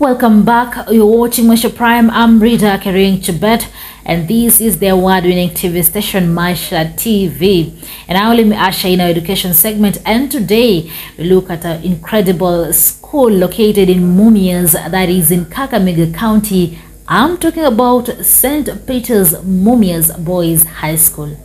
Welcome back. You're watching Maisha Prime. I'm Rita Kering Chebet, and this is the award-winning TV station Maisha TV. And let me usher in our education segment. And today we look at an incredible school located in Mumias, that is in Kakamega County. I'm talking about St. Peter's Mumias Boys High School.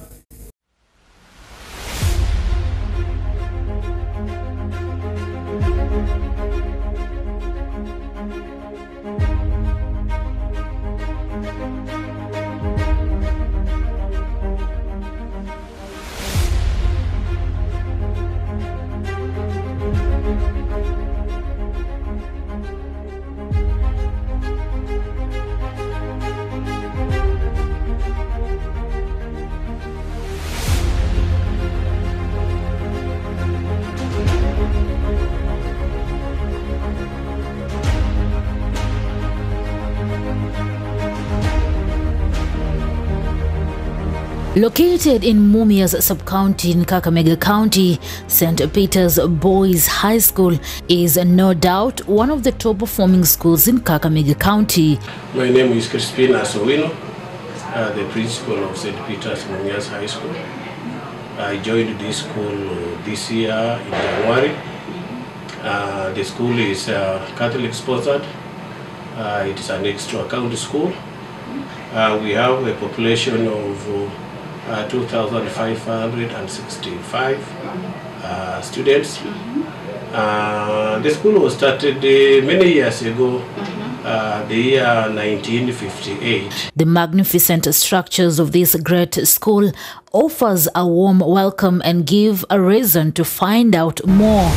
Located in Mumias sub-county in Kakamega County, St. Peter's Boys High School is no doubt one of the top performing schools in Kakamega County. My name is Crispina Sowino, uh, the principal of St. Peter's Mumias High School. I joined this school this year in January. Uh, the school is uh, Catholic sponsored. Uh, it is an extra county school. Uh, we have a population of uh, 2,565 uh, students. Uh, the school was started uh, many years ago, uh, the year 1958. The magnificent structures of this great school offers a warm welcome and give a reason to find out more.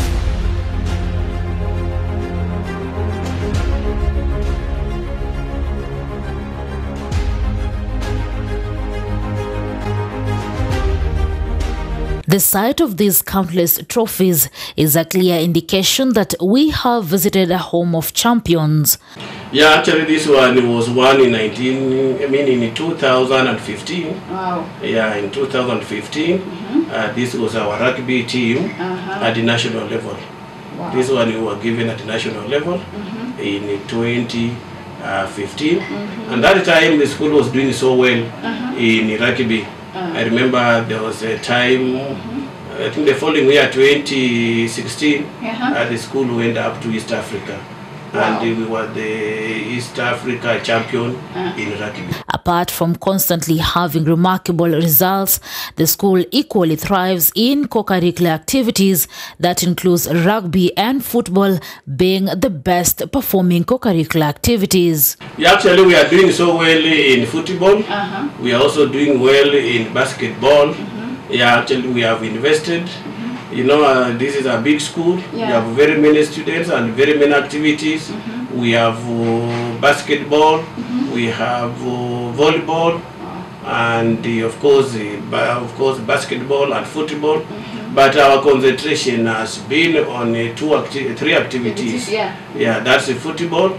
The sight of these countless trophies is a clear indication that we have visited a home of champions. Yeah, actually this one was won in 19, I mean in 2015. Wow. Yeah, in 2015, uh, this was our rugby team Uh-huh. at the national level. Wow. This one we were given at the national level in 2015. And that time the school was doing so well in rugby. I remember there was a time, I think the following year, 2016, Uh-huh. uh, the school we went up to East Africa. Wow. And we were the East Africa champion in rugby. Apart from constantly having remarkable results, the school equally thrives in co-curricular activities that includes rugby and football being the best performing co-curricular activities. Yeah, actually, we are doing so well in football. Uh-huh. We are also doing well in basketball. Yeah, actually, we have invested. You know, uh, this is a big school. We have very many students and very many activities. We have uh, We have uh, volleyball, and uh, of course, uh, of course, basketball and football. But our concentration has been on uh, two acti- three activities. Yeah. Yeah, that's the football,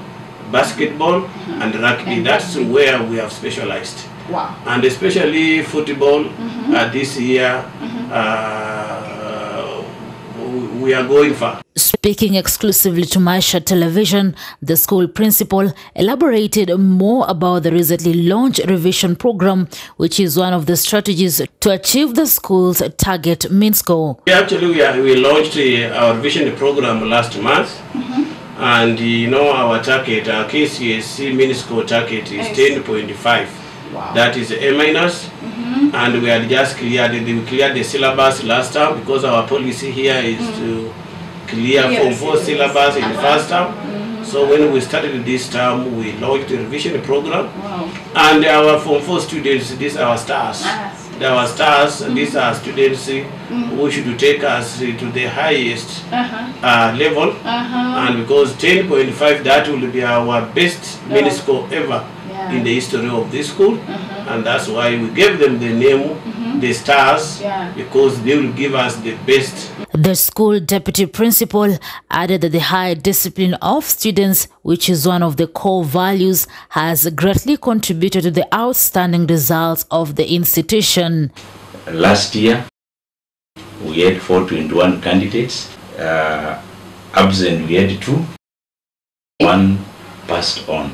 basketball, and rugby. And that's rugby. where we have specialized. Wow. And especially football, uh, this year, uh, w- we are going far. Speaking exclusively to Maisha Television, the school principal elaborated more about the recently launched revision program, which is one of the strategies to achieve the school's target mean score. Yeah, Actually, we, are, we launched uh, our revision program last month. And you know, our target, our KCSE mean score target is 10.5. Wow. That is A minus. And we had just cleared, the- we cleared the syllabus last time because our policy here is to clear Clear Form 4 syllabus. in the Uh-huh. first term. So when we started this term, we launched the revision program. Wow. And our Form 4 students, these are our stars. Ah, They are our stars, and these are students uh, who should take us uh, to the highest Uh-huh. uh, level. Uh-huh. And because 10.5, that will be our best Yeah. mini score ever Yeah. in the history of this school. And that's why we gave them the name, the stars, Yeah. because they will give us the best The school deputy principal added that the high discipline of students, which is one of the core values, has greatly contributed to the outstanding results of the institution. Last year, we had 421 candidates. Uh, absent, we had two. One passed on.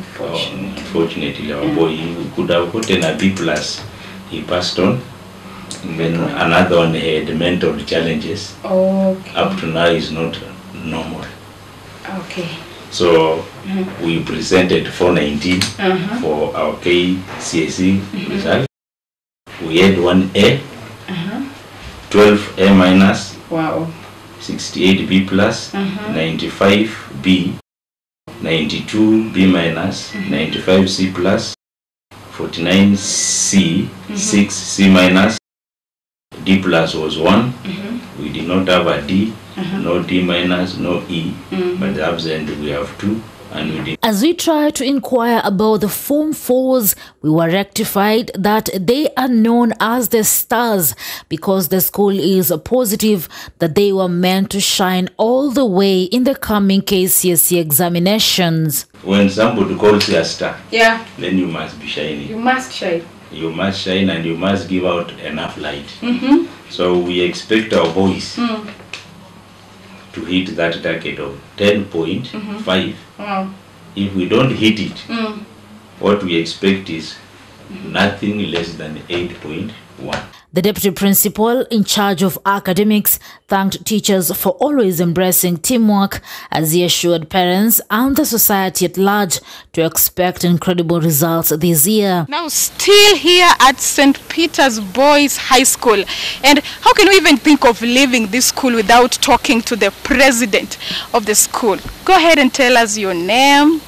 Unfortunately. Unfortunately, our boy he could have gotten a B plus. He passed on. And then another one had mental challenges. Okay. Up to now is not normal. Okay. So mm -hmm. we presented 419 Uh-huh. for our KCSE mm -hmm. result. We had one A, uh -huh. 12 A minus, Wow. 68 B plus, uh -huh. 95 B, 92 B minus, 95 C plus, 49 C, 6 C minus, D plus was 1. We did not have a D, no D minus, no E, but absent we have 2 and we did As we try to inquire about the Form 4s, we were rectified that they are known as the Stars because the school is positive that they were meant to shine all the way in the coming KCSE examinations. when somebody calls you a star, Yeah. then you must be shining. You must shine. You must shine and you must give out enough light. Mm-hmm. So we expect our boys mm. To hit that target of 10.5. mm -hmm. Wow. If we don't hit it, mm. what we expect is nothing less than 8.1. The deputy principal in charge of academics thanked teachers for always embracing teamwork as he assured parents and the society at large to expect incredible results this year. Now, still here at St. Peter's Boys High School. And how can we even think of leaving this school without talking to the president of the school? Go ahead and tell us your name.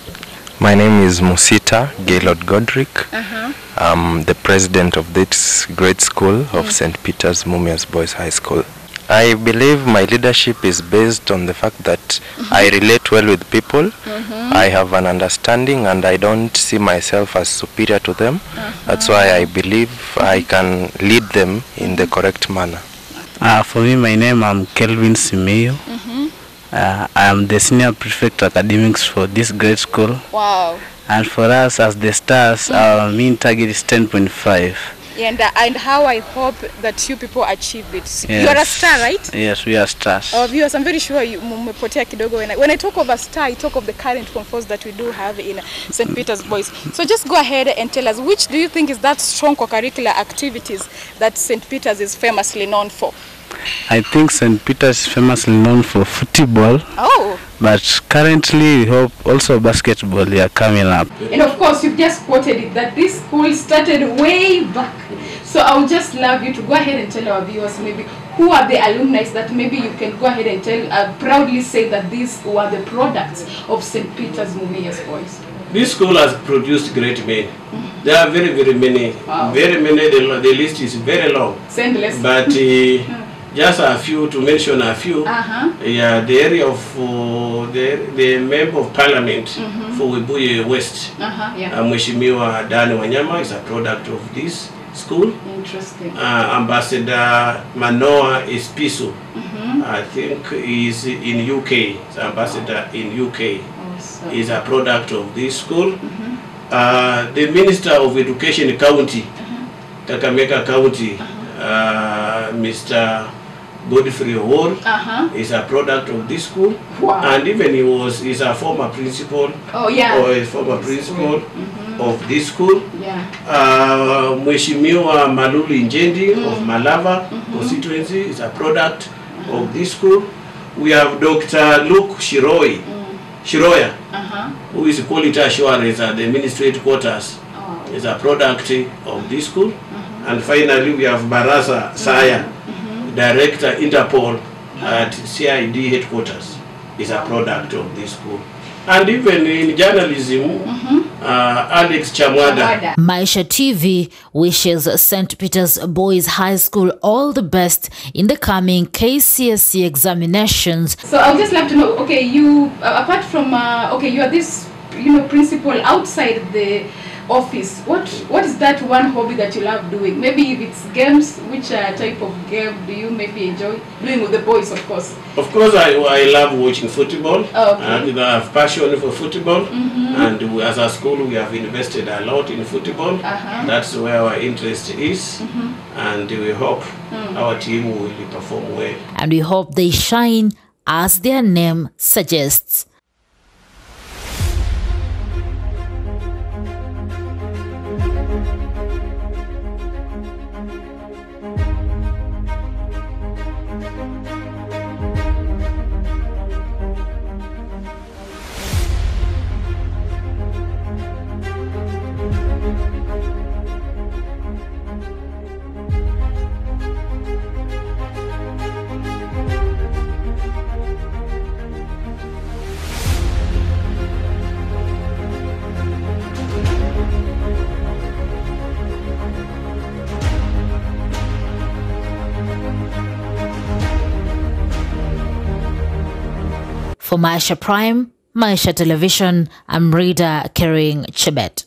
My name is Musita Gaylord Godric. Uh-huh. I'm the president of this great school of mm. St. Peter's Mumias Boys High School. I believe my leadership is based on the fact that mm-hmm. I relate well with people. Mm-hmm. I have an understanding and I don't see myself as superior to them. Uh-huh. That's why I believe I mm-hmm. can lead them in the correct manner. Uh, for me, my name I'm Kelvin Simeo. Uh, I am the senior prefect academics for this great school. Wow. And for us as the stars, our mean target is 10.5. And, uh, and how I hope that you people achieve it. Yes. You are a star, right? Yes, we are stars. Our viewers, I'm very sure you mmepotea kidogo when I, when I talk of a star, I talk of the current conforce that we do have in St. Peter's Boys. So just go ahead and tell us which do you think is that strong co-curricular activities that St. Peter's is famously known for? I think St. Peter's is famously known for football, Oh, but currently we hope also basketball they are coming up. and of course you've just quoted it that this school started way back. So I would just love you to go ahead and tell our viewers maybe who are the alumni that maybe you can go ahead and tell, uh, proudly say that these were the products of St. Peter's Mumias Boys. This school has produced great men. There are very, very many. Wow. Very many. The, the list is very long. Send less. But uh, just a few, to mention a few. Uh-huh. Yeah, the area of uh, the, the member of parliament for Webuye West, Uh-huh, yeah. uh, Mheshimiwa Dan Wanyama is a product of this school. Interesting. Uh, Ambassador Manoah Esipisu, I think is in UK. Ambassador in UK. Awesome. Is a product of this school. Uh, the Minister of Education County, Kakamega County, uh, Mr. Godfrey Owor, Uh-huh. is a product of this school. Wow. And even he was is a former principal Oh, yeah. or a former principal of this school. Yeah. Uh, Mheshimiwa Malulu Injendi of Malava constituency is a product of this school. We have Dr. Luke Shiroi, Shiroya, Uh-huh. who is quality assurance at the ministry headquarters, Oh. is a product of this school. And finally, we have Barasa Saya, director Interpol at CID headquarters, is a product of this school. And even in journalism, mm -hmm. uh, Alex Chamwada. Maisha TV wishes St. Peter's Boys High School all the best in the coming KCSE examinations. So I would just like to know, okay, you, uh, apart from, uh, okay, you are this, you know, principal outside the office. What What is that one hobby that you love doing? Maybe if it's games, which uh, type of game do you maybe enjoy doing with the boys, of course? Of course, I, I love watching football. Oh, okay. And I have passion for football. Mm -hmm. And we, as a school, we have invested a lot in football. Uh-huh. That's where our interest is. Mm -hmm. And we hope our team will perform well. And we hope they shine as their name suggests. For Maisha Prime, Maisha Television, I'm Rita Kering Chebet.